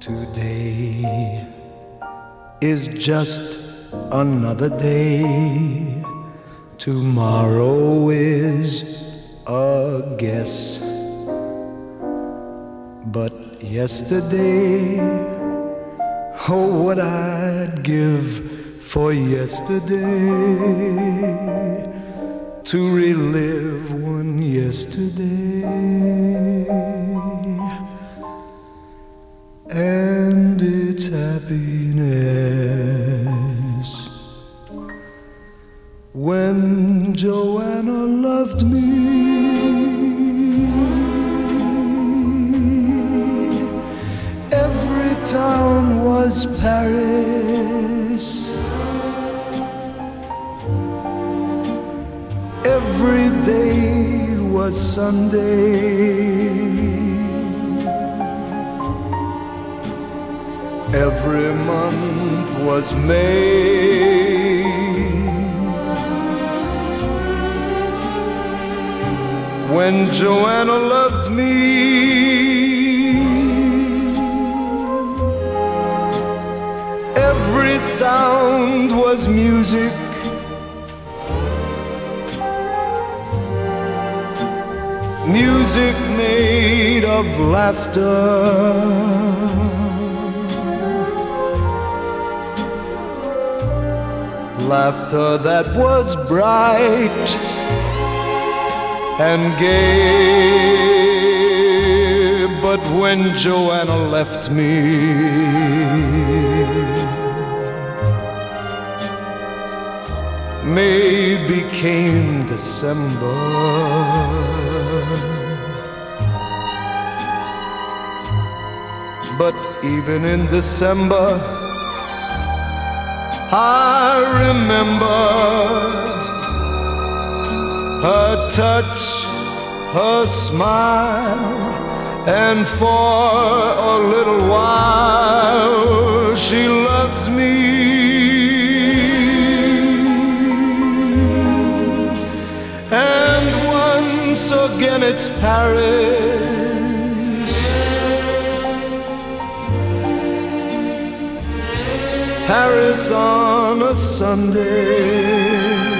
Today is just another day. Tomorrow is a guess. But yesterday, oh, what I'd give for yesterday to relive one yesterday. Its happiness when Joanna loved me. Every town was Paris. Every day was Sunday. Every month was May. When Joanna loved me, every sound was music. Music made of laughter. Laughter that was bright and gay. But when Joanna left me, May became December. But even in December, I remember her touch, her smile, and for a little while she loves me. And once again it's Paris. Paris on a Sunday.